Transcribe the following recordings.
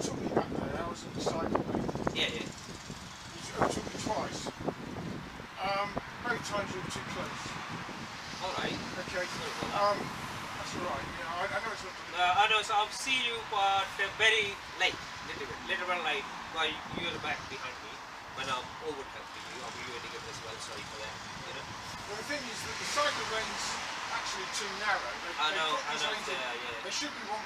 took me back there, I was at the side of me. Yeah, yeah. You took me twice. Um, both times were too close. Alright. Okay. Uh, um, that's alright. Yeah, I, know it's not... Uh, I know, so I've seen you, but uh, very late. Little bit. Little bit late. But you're back behind me. When I'm overtaking you, I'll be waiting up as well, sorry for that. You? Well, the thing is that the cycle lanes actually too narrow. They, I know, I know. Yeah, yeah. They should be 1.5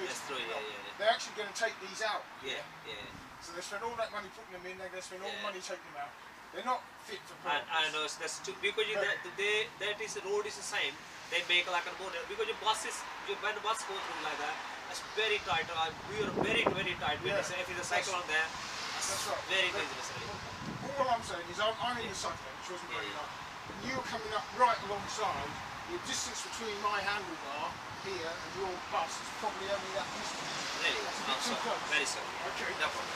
meters. That's true, yeah, yeah. Actually going to take these out. yeah, yeah. So they spend all that money putting them in. They're going to spend all the money taking them out. They're not fit for purpose. I know that's true because you, that they that is the road is the same. They make like a model because your buses you, when the bus goes through like that, it's very tight. Uh, we are very very tight. Yeah. if it's a cycle on there, That's right. very But- dangerous. All I'm saying is I'm, I'm in the cycle which wasn't Yeah, very yeah. And you're coming up right alongside. The distance between my handlebar here and your bus is probably only that distance. Really, That's a bit oh, too sorry. close. Very sorry. Okay. No problem.